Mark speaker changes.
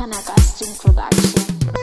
Speaker 1: Khana Steam Production.